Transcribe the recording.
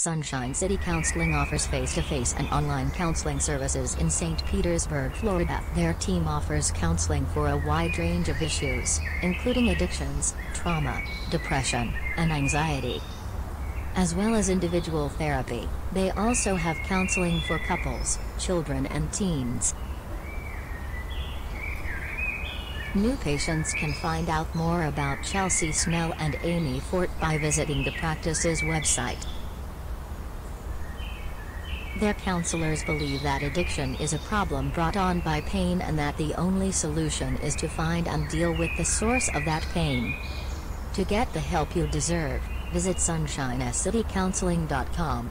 Sunshine City Counseling offers face-to-face and online counseling services in St. Petersburg, Florida. Their team offers counseling for a wide range of issues, including addictions, trauma, depression, and anxiety. As well as individual therapy, they also have counseling for couples, children and teens. New patients can find out more about Chelsea Snell and Amy Fort by visiting the practice's website. Their counselors believe that addiction is a problem brought on by pain and that the only solution is to find and deal with the source of that pain. To get the help you deserve, visit sunshinecitycounseling.com.